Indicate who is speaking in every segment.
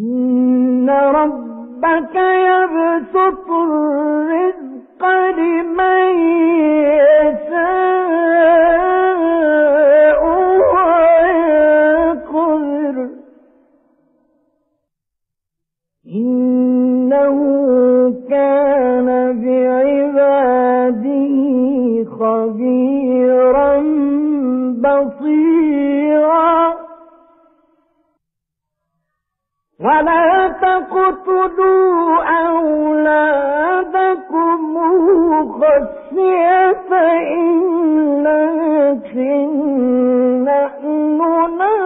Speaker 1: إن ربك يبسط ولا تقتلوا أولادكم خشية إملاق نحن نرزقهم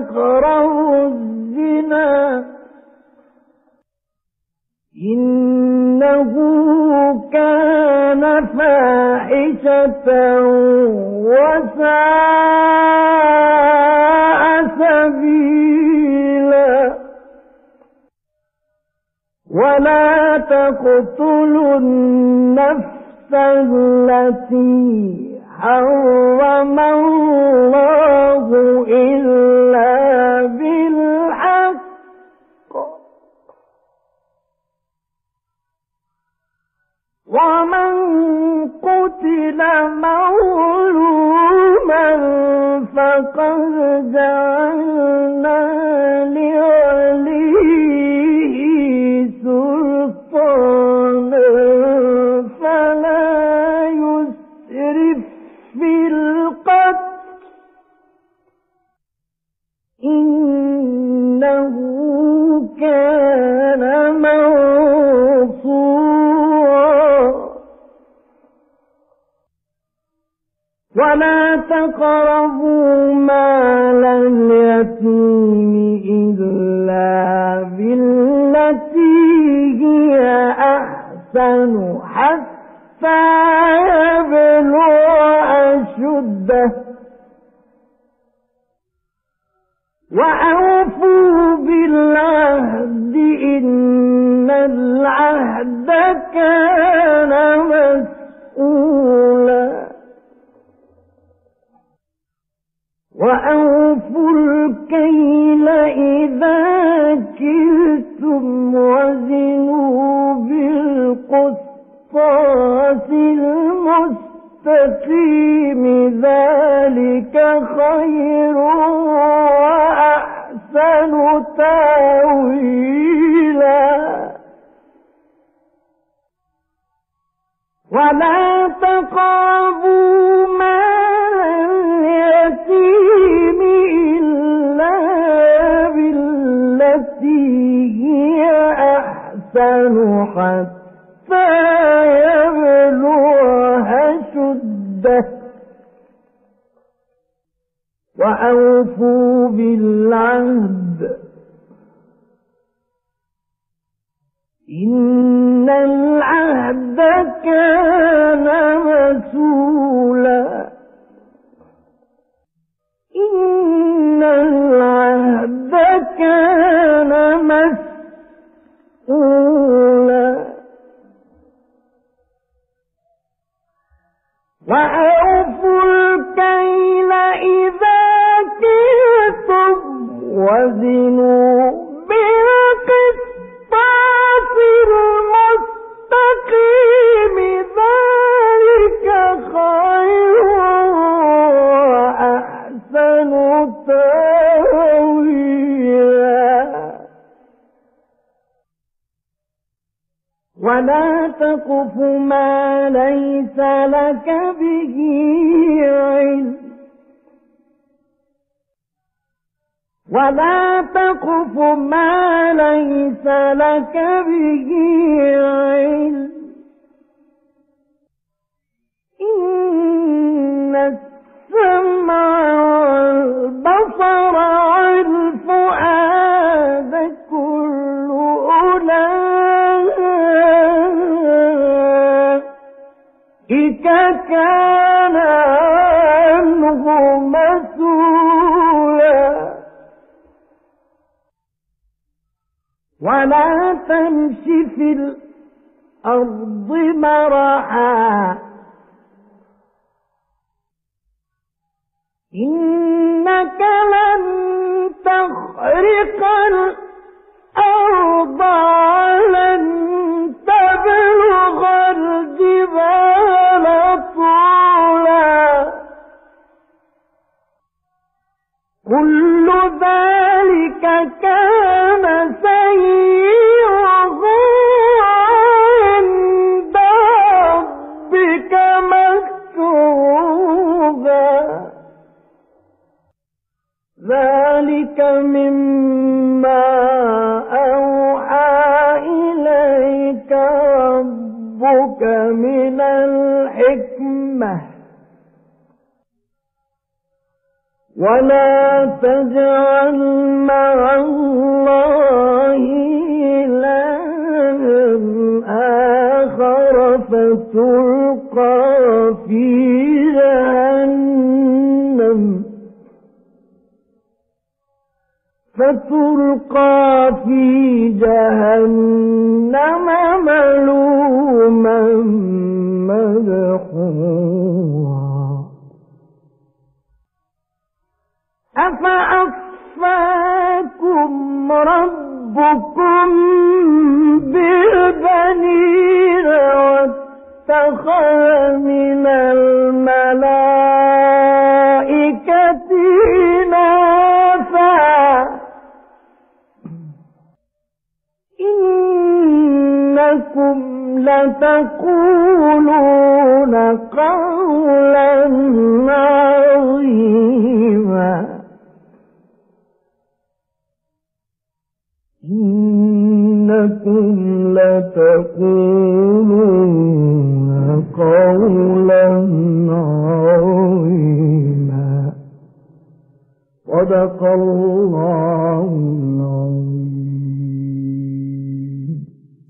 Speaker 1: تقربوا الزنا. إنه كان فاحشة وساء سبيلا. ولا تقتلوا النفس التي حرم الله إلا فقد جعلنا ولا تقربوا مال اليتيم إلا بالتي هي أحسن حتى يبلغ أشده. وأوفوا بالعهد إن العهد كان مسؤولا المستقيم ذلك خير وأحسن تأويلا. ولا تقربوا مال اليتيم إلا بالتي هي أحسن حتى وأوفوا بالعهد. إن العهد كان مسؤولا. ولا تقف ما ليس لك به علم ولا تقف ما ليس لك به علم ولا تمش في الأرض مرحا. إنك لن تخرق كل ذلك كان سيئه عند ربك مكتوبا. ذلك مما ولا تجعل مع الله إلها آخر فتلقى في جهنم فتلقى في جهنم ملوما مدحورا أفأصفاكم ربكم بالبنين واتخذ من الملائكة إناثا؟ إنكم لتقولون قولا قولا عظيما. صدق الله